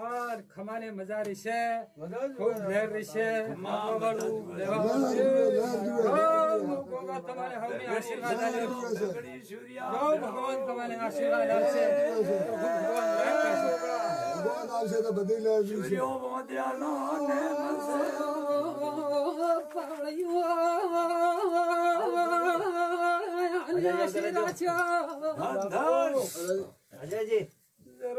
હાર ખમાને મજા રહેશે મજા જ ખૂબ હોય. લહેર રહેશે મામાવાળું લેવાવાળું છે. હો, ગોગા તમારે હવની આશીર્વાદ આલે. હો, ભગવાન તમારે આશીર્વાદ આપશે ભગવાન લહેર કરશે. ભગવાન આવશે તો બધી લહેર જોઈશે. અજયજી ઘેર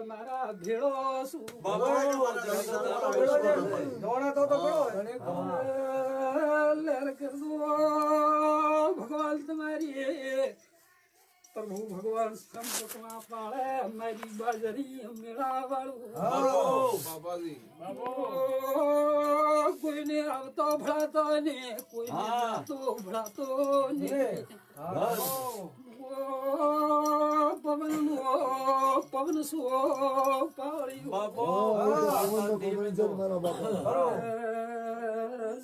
તમારા ભેળો શું દોણા તો તો કરો લહેર કરજો ભગવાન તમારી પ્રભુ ભગવાન સંપતમાં પાળે મારી બાજરી મેળા વાળું કોઈને આવતો ભળાતો ને કોઈને આવતો ભળાતો ને પવન સુઓ પાળ્યું ભગવાનનો પવન છે મારા બાપા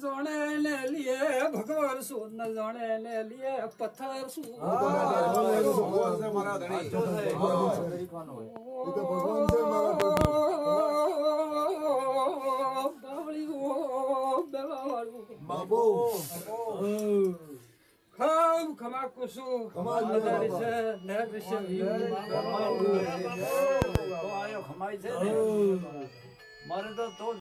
જોણે ને લીએ ભગવાન શું ન જોણે ને લીએ પથ્થર શું ભગવાન છે મારા ધણી. એ તો ભગવાન છે મારા બાપુ ખમ Kam kamak kusu adarize neredeyse yuvarlanıyor. Bu ayak hamaydede. Marıda toz